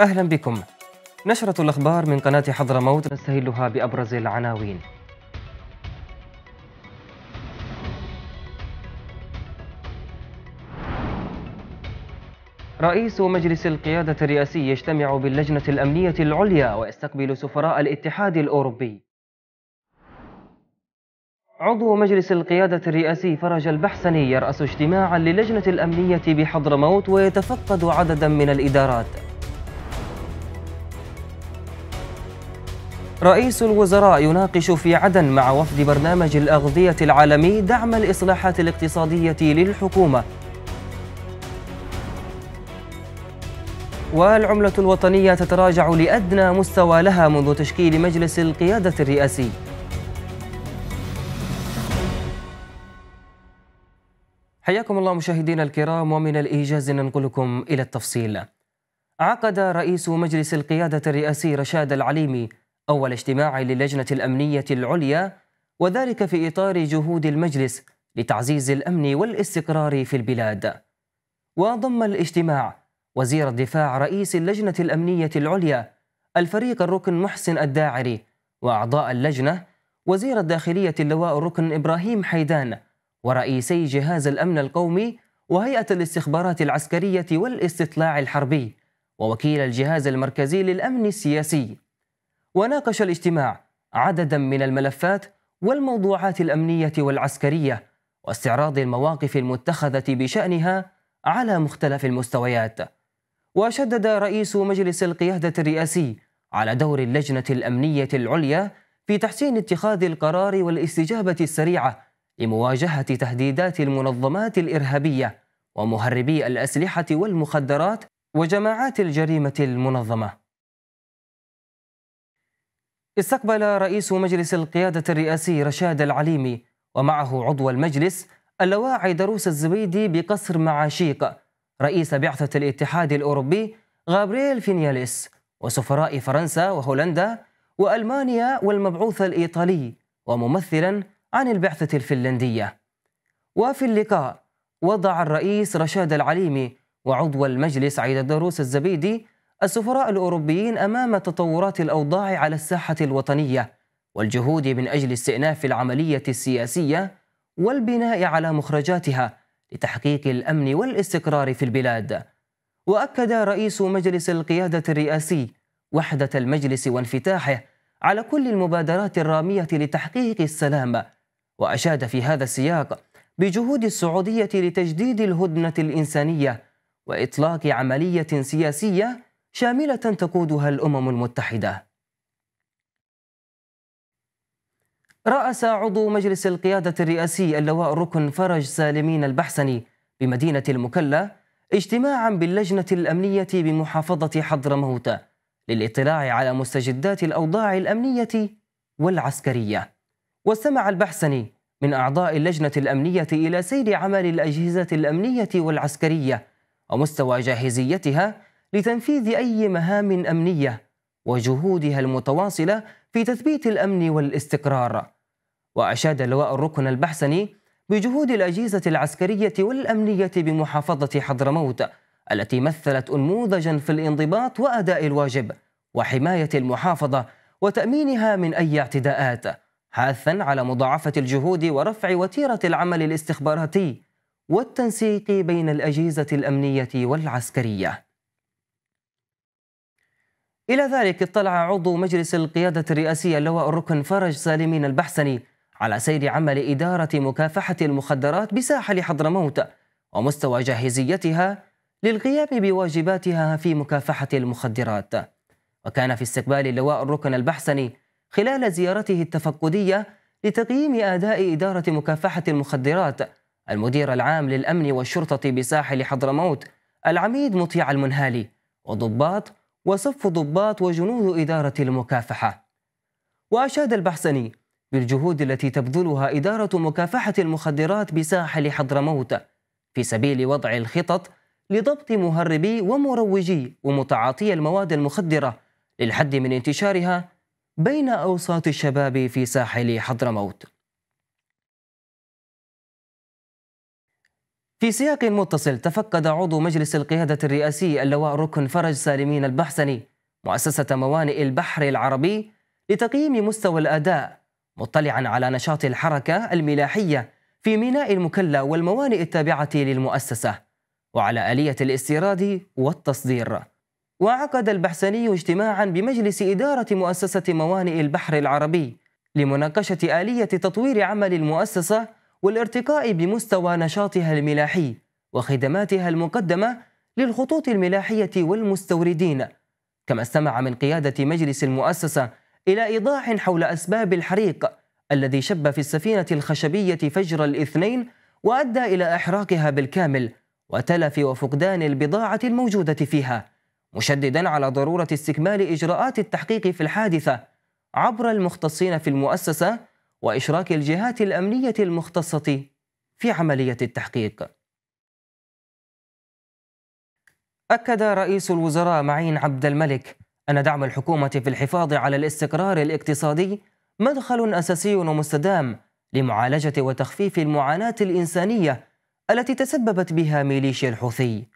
أهلا بكم. نشرة الأخبار من قناة حضرموت نستهلها بأبرز العناوين. رئيس مجلس القيادة الرئاسي يجتمع باللجنة الأمنية العليا ويستقبل سفراء الاتحاد الأوروبي. عضو مجلس القيادة الرئاسي فرج البحسني يرأس اجتماعا للجنة الأمنية بحضرموت ويتفقد عددا من الإدارات. رئيس الوزراء يناقش في عدن مع وفد برنامج الأغذية العالمي دعم الإصلاحات الاقتصادية للحكومة. والعملة الوطنية تتراجع لأدنى مستوى لها منذ تشكيل مجلس القيادة الرئاسي. حياكم الله مشاهدينا الكرام ومن الإيجاز ننقلكم إلى التفصيل. عقد رئيس مجلس القيادة الرئاسي رشاد العليمي أول اجتماع للجنة الأمنية العليا وذلك في إطار جهود المجلس لتعزيز الأمن والاستقرار في البلاد. وضم الاجتماع وزير الدفاع رئيس اللجنة الأمنية العليا الفريق الركن محسن الداعري وأعضاء اللجنة وزير الداخلية اللواء الركن إبراهيم حيدان ورئيسي جهاز الأمن القومي وهيئة الاستخبارات العسكرية والاستطلاع الحربي ووكيل الجهاز المركزي للأمن السياسي. وناقش الاجتماع عددا من الملفات والموضوعات الأمنية والعسكرية واستعراض المواقف المتخذة بشأنها على مختلف المستويات وشدد رئيس مجلس القيادة الرئاسي على دور اللجنة الأمنية العليا في تحسين اتخاذ القرار والاستجابة السريعة لمواجهة تهديدات المنظمات الإرهابية ومهربي الأسلحة والمخدرات وجماعات الجريمة المنظمة. استقبل رئيس مجلس القيادة الرئاسي رشاد العليمي ومعه عضو المجلس اللواء عيدروس الزبيدي بقصر معاشيق رئيس بعثة الاتحاد الأوروبي غابرييل فينياليس وسفراء فرنسا وهولندا وألمانيا والمبعوث الإيطالي وممثلا عن البعثة الفنلندية. وفي اللقاء وضع الرئيس رشاد العليمي وعضو المجلس عيد دروس الزبيدي السفراء الأوروبيين أمام تطورات الأوضاع على الساحة الوطنية والجهود من أجل استئناف العملية السياسية والبناء على مخرجاتها لتحقيق الأمن والاستقرار في البلاد. وأكد رئيس مجلس القيادة الرئاسي وحدة المجلس وانفتاحه على كل المبادرات الرامية لتحقيق السلام وأشاد في هذا السياق بجهود السعودية لتجديد الهدنة الإنسانية وإطلاق عملية سياسية شاملة تقودها الأمم المتحدة. رأس عضو مجلس القيادة الرئاسي اللواء الركن فرج سالمين البحسني بمدينة المكلا اجتماعا باللجنة الأمنية بمحافظة حضرموت للاطلاع على مستجدات الأوضاع الأمنية والعسكرية. واستمع البحسني من أعضاء اللجنة الأمنية إلى سير عمل الأجهزة الأمنية والعسكرية ومستوى جاهزيتها لتنفيذ أي مهام أمنية وجهودها المتواصلة في تثبيت الأمن والاستقرار. وأشاد لواء الركن البحسني بجهود الأجهزة العسكرية والأمنية بمحافظة حضرموت التي مثلت أنموذجا في الانضباط وأداء الواجب وحماية المحافظة وتأمينها من أي اعتداءات حاثا على مضاعفة الجهود ورفع وتيرة العمل الاستخباراتي والتنسيق بين الأجهزة الأمنية والعسكرية. إلى ذلك اطلع عضو مجلس القيادة الرئاسية اللواء الركن فرج سالمين البحسني على سير عمل إدارة مكافحة المخدرات بساحل حضرموت ومستوى جاهزيتها للقيام بواجباتها في مكافحة المخدرات. وكان في استقبال اللواء الركن البحسني خلال زيارته التفقدية لتقييم أداء إدارة مكافحة المخدرات المدير العام للأمن والشرطة بساحل حضرموت العميد مطيع المنهالي وضباط وصف ضباط وجنود إدارة المكافحة. وأشاد البحسني بالجهود التي تبذلها إدارة مكافحة المخدرات بساحل حضرموت في سبيل وضع الخطط لضبط مهربي ومروجي ومتعاطي المواد المخدرة للحد من انتشارها بين أوساط الشباب في ساحل حضرموت. في سياق متصل تفقد عضو مجلس القيادة الرئاسي اللواء ركن فرج سالمين البحسني مؤسسة موانئ البحر العربي لتقييم مستوى الأداء مطلعا على نشاط الحركة الملاحية في ميناء المكلا والموانئ التابعة للمؤسسة وعلى آلية الاستيراد والتصدير. وعقد البحسني اجتماعا بمجلس إدارة مؤسسة موانئ البحر العربي لمناقشة آلية تطوير عمل المؤسسة والارتقاء بمستوى نشاطها الملاحي وخدماتها المقدمة للخطوط الملاحية والمستوردين كما استمع من قيادة مجلس المؤسسة إلى إيضاح حول أسباب الحريق الذي شب في السفينة الخشبية فجر الاثنين وأدى إلى إحراقها بالكامل وتلف وفقدان البضاعة الموجودة فيها مشددا على ضرورة استكمال إجراءات التحقيق في الحادثة عبر المختصين في المؤسسة وإشراك الجهات الأمنية المختصة في عملية التحقيق. أكد رئيس الوزراء معين عبد الملك أن دعم الحكومة في الحفاظ على الاستقرار الاقتصادي مدخل أساسي ومستدام لمعالجة وتخفيف المعاناة الإنسانية التي تسببت بها ميليشيا الحوثي.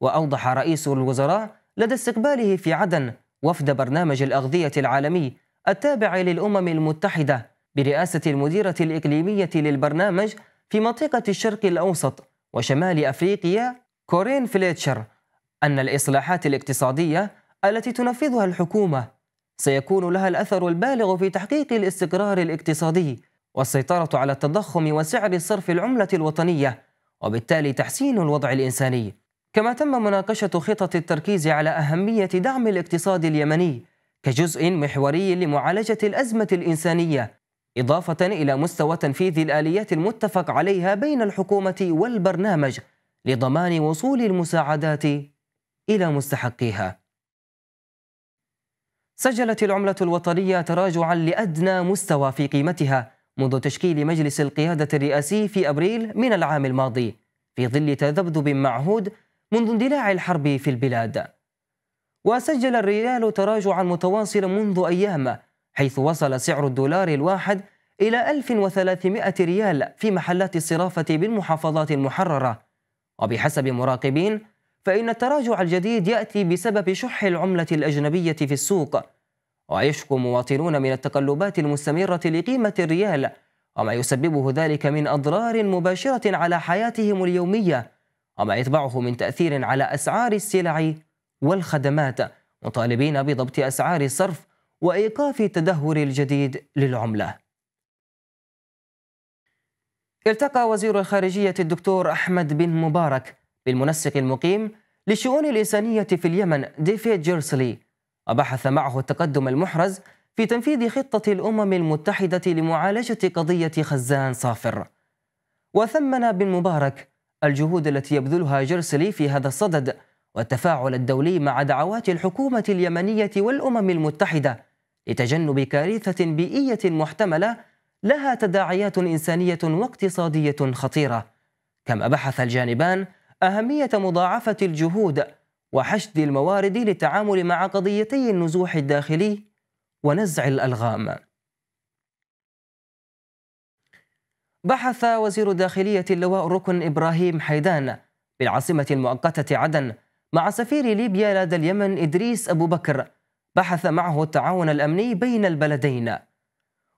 وأوضح رئيس الوزراء لدى استقباله في عدن وفد برنامج الأغذية العالمي التابع للأمم المتحدة برئاسة المديرة الإقليمية للبرنامج في منطقة الشرق الأوسط وشمال أفريقيا كورين فليتشر أن الإصلاحات الاقتصادية التي تنفذها الحكومة سيكون لها الأثر البالغ في تحقيق الاستقرار الاقتصادي والسيطرة على التضخم وسعر صرف العملة الوطنية وبالتالي تحسين الوضع الإنساني. كما تم مناقشة خطط التركيز على أهمية دعم الاقتصاد اليمني كجزء محوري لمعالجة الأزمة الإنسانية. إضافة إلى مستوى تنفيذ الآليات المتفق عليها بين الحكومة والبرنامج لضمان وصول المساعدات إلى مستحقيها. سجلت العملة الوطنية تراجعا لأدنى مستوى في قيمتها منذ تشكيل مجلس القيادة الرئاسي في أبريل من العام الماضي في ظل تذبذب معهود منذ اندلاع الحرب في البلاد. وسجل الريال تراجعا متواصلا منذ أيام حيث وصل سعر الدولار الواحد إلى 1300 ريال في محلات الصرافة بالمحافظات المحررة. وبحسب مراقبين فإن التراجع الجديد يأتي بسبب شح العملة الأجنبية في السوق. ويشكو مواطنون من التقلبات المستمرة لقيمة الريال وما يسببه ذلك من أضرار مباشرة على حياتهم اليومية وما يتبعه من تأثير على أسعار السلع والخدمات. مطالبين بضبط أسعار الصرف وإيقاف التدهور الجديد للعملة. التقى وزير الخارجية الدكتور أحمد بن مبارك بالمنسق المقيم للشؤون الإنسانية في اليمن ديفيد جيرسلي. وبحث معه التقدم المحرز في تنفيذ خطة الأمم المتحدة لمعالجة قضية خزان صافر. وثمن بن مبارك الجهود التي يبذلها جيرسلي في هذا الصدد والتفاعل الدولي مع دعوات الحكومة اليمنية والأمم المتحدة لتجنب كارثة بيئية محتملة لها تداعيات إنسانية واقتصادية خطيرة. كما بحث الجانبان أهمية مضاعفة الجهود وحشد الموارد للتعامل مع قضيتي النزوح الداخلي ونزع الألغام. بحث وزير الداخلية اللواء ركن إبراهيم حيدان بالعاصمة المؤقتة عدن مع سفير ليبيا لدى اليمن إدريس أبو بكر بحث معه التعاون الأمني بين البلدين.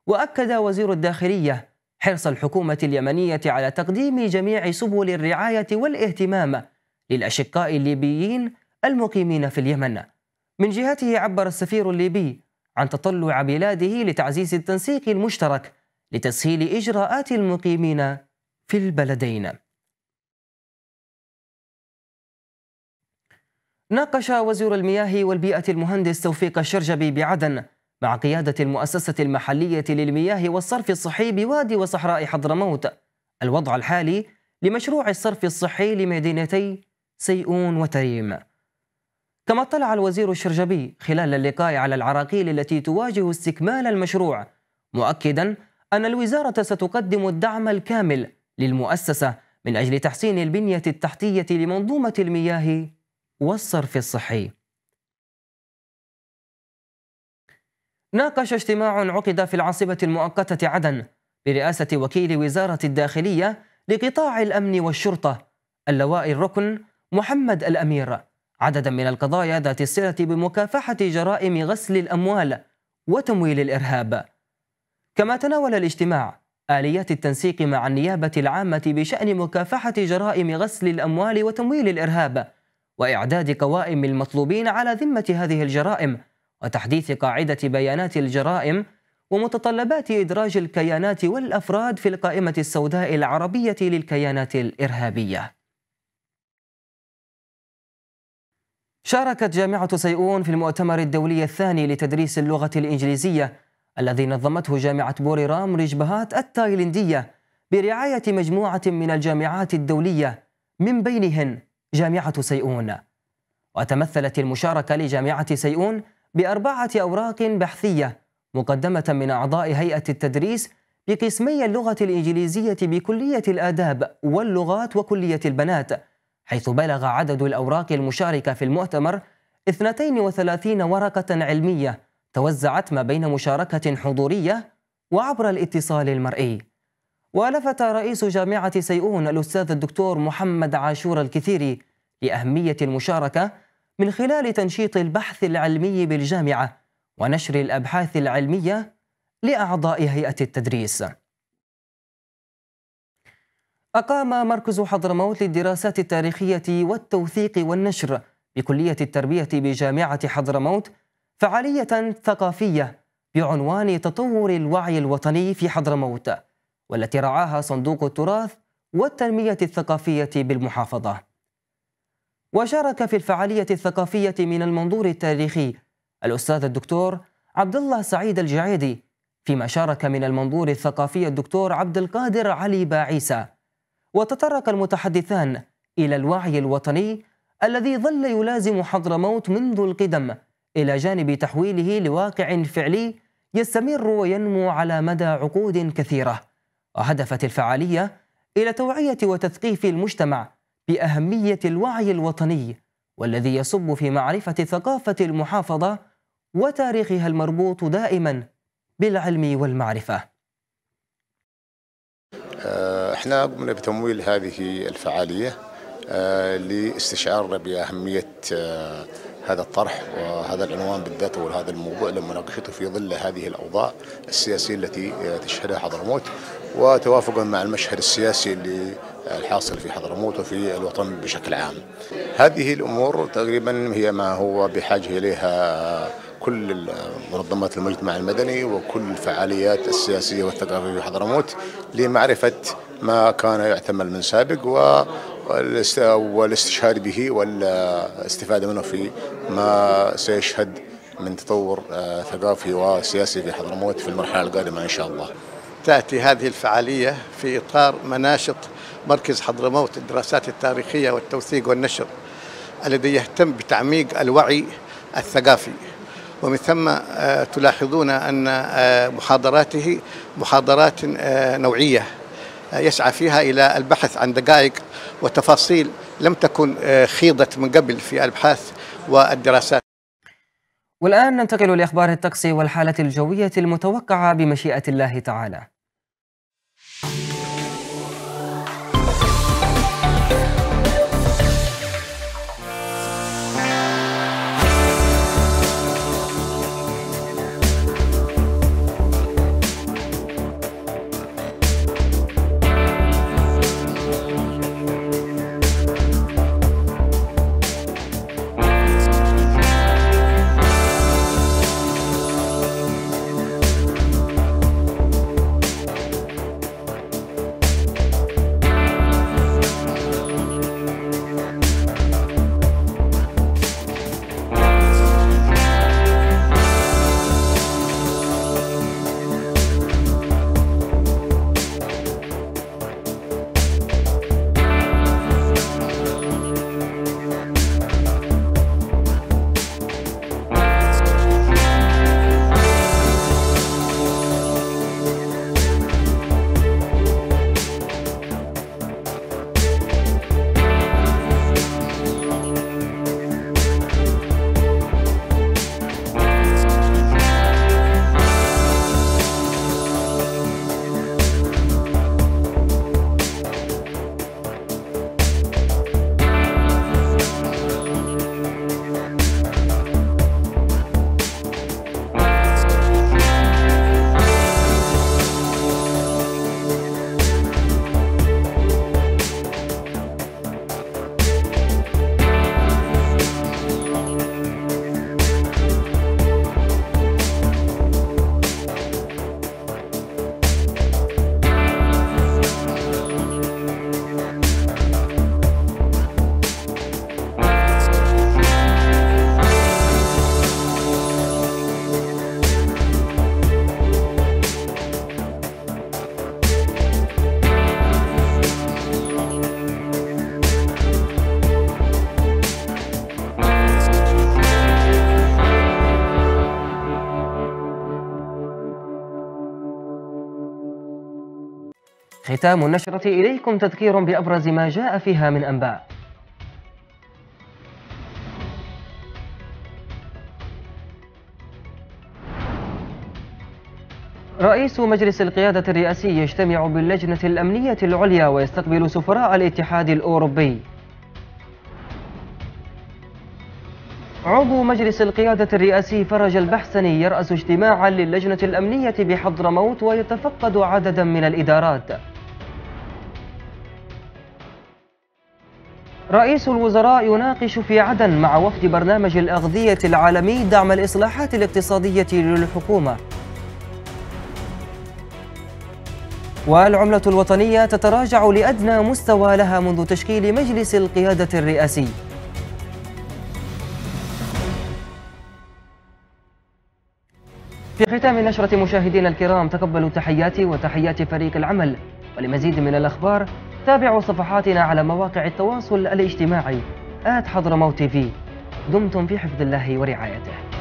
وأكد وزير الداخلية حرص الحكومة اليمنية على تقديم جميع سبل الرعاية والاهتمام للأشقاء الليبيين المقيمين في اليمن. من جهته عبر السفير الليبي عن تطلع بلاده لتعزيز التنسيق المشترك لتسهيل إجراءات المقيمين في البلدين. ناقش وزير المياه والبيئة المهندس توفيق الشرجبي بعدن مع قيادة المؤسسة المحلية للمياه والصرف الصحي بوادي وصحراء حضرموت. الوضع الحالي لمشروع الصرف الصحي لمدينتي سيئون وتريم. كما اطلع الوزير الشرجبي خلال اللقاء على العراقيل التي تواجه استكمال المشروع مؤكدا أن الوزارة ستقدم الدعم الكامل للمؤسسة من أجل تحسين البنية التحتية لمنظومة المياه والصرف الصحي ناقش اجتماع عقد في العاصمة المؤقتة عدن برئاسة وكيل وزارة الداخلية لقطاع الأمن والشرطة اللواء الركن محمد الأمير. عددا من القضايا ذات الصلة بمكافحة جرائم غسل الأموال وتمويل الإرهاب. كما تناول الاجتماع آليات التنسيق مع النيابة العامة بشأن مكافحة جرائم غسل الأموال وتمويل الإرهاب وإعداد قوائم المطلوبين على ذمة هذه الجرائم وتحديث قاعدة بيانات الجرائم ومتطلبات إدراج الكيانات والأفراد في القائمة السوداء العربية للكيانات الإرهابية. شاركت جامعة سيئون في المؤتمر الدولي الثاني لتدريس اللغة الإنجليزية الذي نظمته جامعة بوريرام ريجبهات التايلندية برعاية مجموعة من الجامعات الدولية من بينهن جامعة سيئون. وتمثلت المشاركة لجامعة سيئون بأربعة أوراق بحثية مقدمة من أعضاء هيئة التدريس بقسمي اللغة الإنجليزية بكلية الآداب واللغات وكلية البنات حيث بلغ عدد الأوراق المشاركة في المؤتمر 32 ورقة علمية توزعت ما بين مشاركة حضورية وعبر الاتصال المرئي ولفت رئيس جامعة سيئون الأستاذ الدكتور محمد عاشور الكثيري لأهمية المشاركة من خلال تنشيط البحث العلمي بالجامعة ونشر الأبحاث العلمية لأعضاء هيئة التدريس. أقام مركز حضرموت للدراسات التاريخية والتوثيق والنشر بكلية التربية بجامعة حضرموت فعالية ثقافية بعنوان تطور الوعي الوطني في حضرموت والتي رعاها صندوق التراث والتنمية الثقافية بالمحافظة. وشارك في الفعالية الثقافية من المنظور التاريخي الأستاذ الدكتور عبد الله سعيد الجعيدي فيما شارك من المنظور الثقافي الدكتور عبد القادر علي باعيسى وتطرق المتحدثان إلى الوعي الوطني الذي ظل يلازم حضرموت منذ القدم إلى جانب تحويله لواقع فعلي يستمر وينمو على مدى عقود كثيرة وهدفت الفعالية إلى توعية وتثقيف المجتمع بأهمية الوعي الوطني والذي يصب في معرفة ثقافة المحافظة وتاريخها المربوط دائما بالعلم والمعرفة. آه، إحنا قمنا بتمويل هذه الفعالية آه، لاستشعار بأهمية آه، هذا الطرح وهذا العنوان بالذات وهذا الموضوع لمناقشته في ظل هذه الأوضاع السياسية التي تشهدها حضرموت وتوافقا مع المشهد السياسي اللي الحاصل في حضرموت وفي الوطن بشكل عام. هذه الأمور تقريبا هي ما هو بحاجة إليها كل منظمات المجتمع المدني وكل الفعاليات السياسية والثقافية في حضرموت لمعرفة ما كان يعتمل من سابق والاستشهاد به والاستفادة منه في ما سيشهد من تطور آه، ثقافي وسياسي في حضرموت في المرحلة القادمة إن شاء الله. تأتي هذه الفعالية في إطار مناشط مركز حضرموت الدراسات التاريخية والتوثيق والنشر الذي يهتم بتعميق الوعي الثقافي. ومن ثم آه، تلاحظون أن آه، محاضراته محاضرات نوعية. يسعى فيها إلى البحث عن دقائق وتفاصيل لم تكن خيضت من قبل في الأبحاث والدراسات. والآن ننتقل لأخبار الطقس والحالة الجوية المتوقعة بمشيئة الله تعالى. ختام النشرة إليكم تذكير بأبرز ما جاء فيها من أنباء. رئيس مجلس القيادة الرئاسي يجتمع باللجنة الأمنية العليا ويستقبل سفراء الاتحاد الأوروبي. عضو مجلس القيادة الرئاسي فرج البحسني يرأس اجتماعا للجنة الأمنية بحضرموت ويتفقد عددا من الإدارات. رئيس الوزراء يناقش في عدن مع وفد برنامج الأغذية العالمي دعم الإصلاحات الاقتصادية للحكومة. والعملة الوطنية تتراجع لأدنى مستوى لها منذ تشكيل مجلس القيادة الرئاسي. في ختام النشرة مشاهدينا الكرام تقبلوا تحياتي وتحيات فريق العمل. ولمزيد من الأخبار تابعوا صفحاتنا على مواقع التواصل الاجتماعي آت حضرموت تي في. دمتم في حفظ الله ورعايته.